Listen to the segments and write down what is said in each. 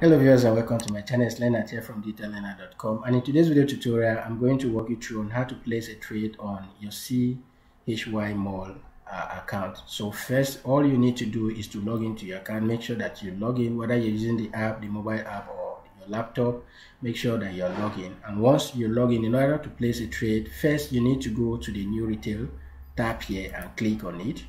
Hello viewers and welcome to my channel. It's Leonard here from digitalleonard.com and in today's video tutorial I'm going to walk you through on how to place a trade on your CHY Mall uh, account. So first all you need to do is to log into your account. Make sure that you log in whether you're using the app, the mobile app or your laptop. Make sure that you're logged in and once you log in in order to place a trade first you need to go to the new retail tab here and click on it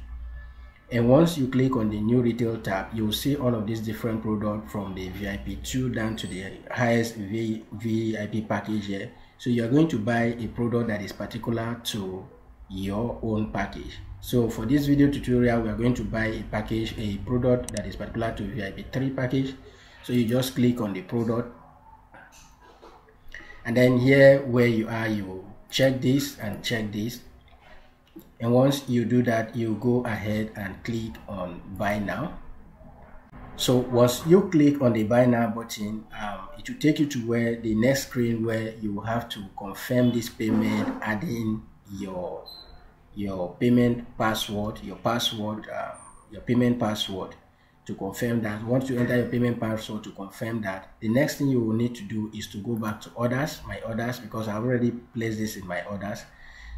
and once you click on the new retail tab you'll see all of these different products from the vip 2 down to the highest v, vip package here. So you're going to buy a product that is particular to your own package. So for this video tutorial we are going to buy a package a product that is particular to vip 3 package. So you just click on the product. And then here where you are you check this and check this and once you do that you go ahead and click on buy now. So once you click on the buy now button um, it will take you to where the next screen where you have to confirm this payment adding your your payment password your password uh, your payment password to confirm that. Once you enter your payment password to confirm that the next thing you will need to do is to go back to orders my orders because i already placed this in my orders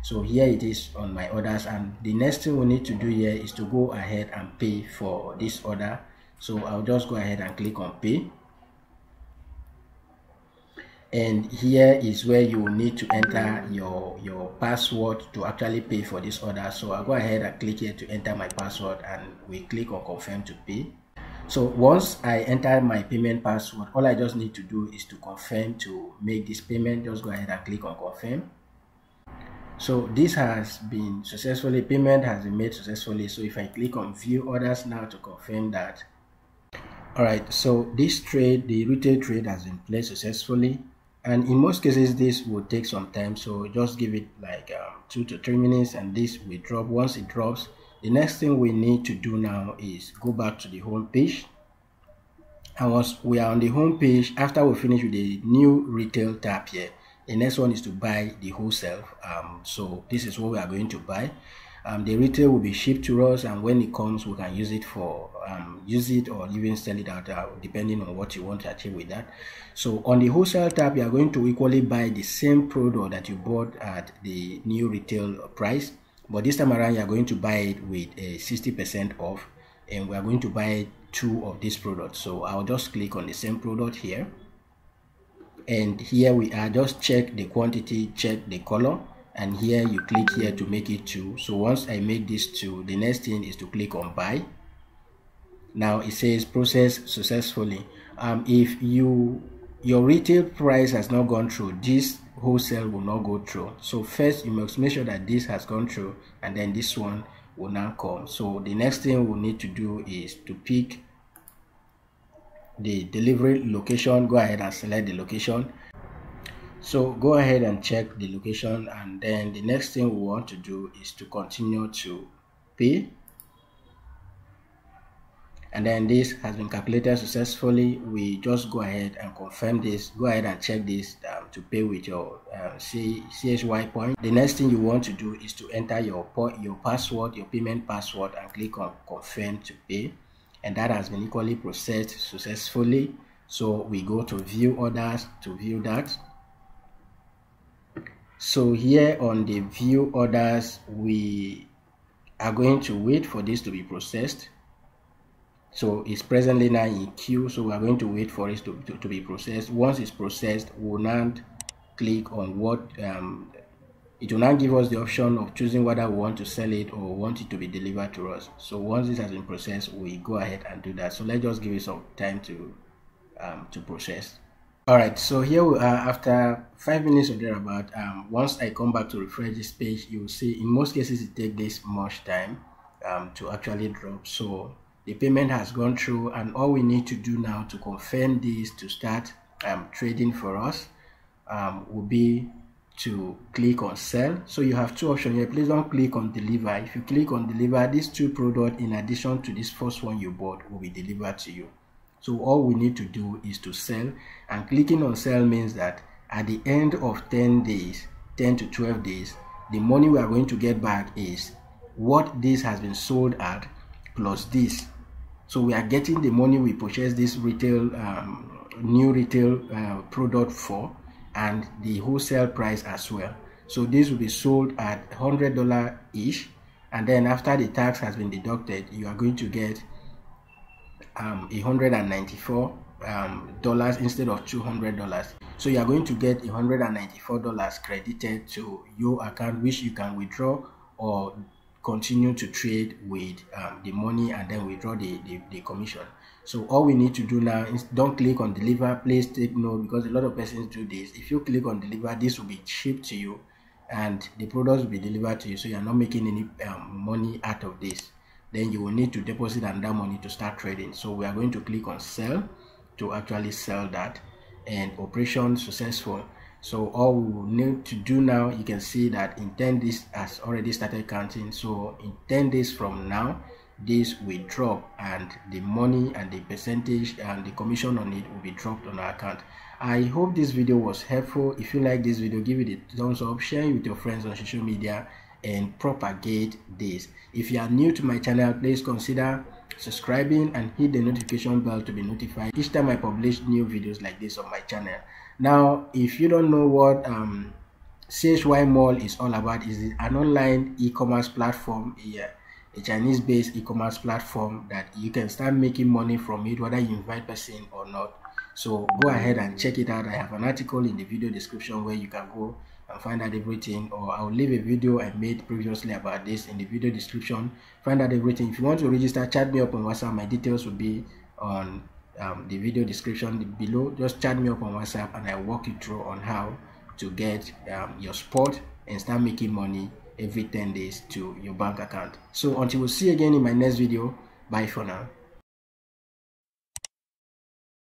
so here it is on my orders and the next thing we need to do here is to go ahead and pay for this order. So i'll just go ahead and click on pay. And here is where you will need to enter your your password to actually pay for this order. So i'll go ahead and click here to enter my password and we click on confirm to pay. So once i enter my payment password all i just need to do is to confirm to make this payment. Just go ahead and click on confirm so this has been successfully payment has been made successfully. So if i click on view orders now to confirm that. All right so this trade the retail trade has been placed successfully. And in most cases this will take some time. So just give it like um, two to three minutes and this will drop. Once it drops the next thing we need to do now is go back to the home page. And once we are on the home page after we finish with the new retail tab here the next one is to buy the wholesale um, so this is what we are going to buy. Um, the retail will be shipped to us and when it comes we can use it for um, use it or even sell it out uh, depending on what you want to achieve with that. So on the wholesale tab you are going to equally buy the same product that you bought at the new retail price but this time around you are going to buy it with a 60 percent off and we are going to buy two of these products. So i'll just click on the same product here and here we are just check the quantity check the color and here you click here to make it two. So once i make this two the next thing is to click on buy. Now it says process successfully. Um if you your retail price has not gone through this wholesale will not go through. So first you must make sure that this has gone through and then this one will now come. So the next thing we need to do is to pick the delivery location go ahead and select the location. So go ahead and check the location and then the next thing we want to do is to continue to pay. And then this has been calculated successfully. We just go ahead and confirm this. Go ahead and check this um, to pay with your uh, C CHY point. The next thing you want to do is to enter your your password your payment password and click on confirm to pay and that has been equally processed successfully. So we go to view orders to view that. So here on the view orders we are going to wait for this to be processed. So it's presently now in queue so we are going to wait for it to, to, to be processed. Once it's processed we'll now click on what um, it will now give us the option of choosing whether we want to sell it or want it to be delivered to us. So once this has been processed we go ahead and do that. So let's just give it some time to um, to process. All right so here we are after five minutes or thereabout um, once i come back to refresh this page you will see in most cases it takes this much time um, to actually drop. So the payment has gone through and all we need to do now to confirm this to start um, trading for us um, will be to click on sell. So you have two options here. Please don't click on deliver. If you click on deliver these two products in addition to this first one you bought will be delivered to you. So all we need to do is to sell. And clicking on sell means that at the end of 10 days 10 to 12 days the money we are going to get back is what this has been sold at plus this. So we are getting the money we purchased this retail um, new retail uh, product for and the wholesale price as well. So this will be sold at $100 each and then after the tax has been deducted you are going to get um, 194 um, dollars instead of 200 dollars. So you are going to get 194 dollars credited to your account which you can withdraw or continue to trade with um, the money and then withdraw the, the, the, commission. So all we need to do now is don't click on deliver please take note because a lot of persons do this. If you click on deliver this will be shipped to you and the products will be delivered to you. So you're not making any um, money out of this. Then you will need to deposit another money to start trading. So we are going to click on sell to actually sell that. And operation successful so all we need to do now you can see that in 10 days has already started counting. So in 10 days from now this will drop and the money and the percentage and the commission on it will be dropped on our account. I hope this video was helpful. If you like this video give it a thumbs up share it with your friends on social media and propagate this. If you are new to my channel please consider subscribing and hit the notification bell to be notified each time i publish new videos like this on my channel. Now if you don't know what um CHY Mall is all about is an online e-commerce platform a Chinese based e-commerce platform that you can start making money from it whether you invite person or not so go ahead and check it out. I have an article in the video description where you can go and find out everything or i'll leave a video i made previously about this in the video description. Find out everything. If you want to register chat me up on whatsapp. My details will be on um, the video description below. Just chat me up on whatsapp and i'll walk you through on how to get um, your spot and start making money every 10 days to your bank account. So until we we'll see again in my next video. Bye for now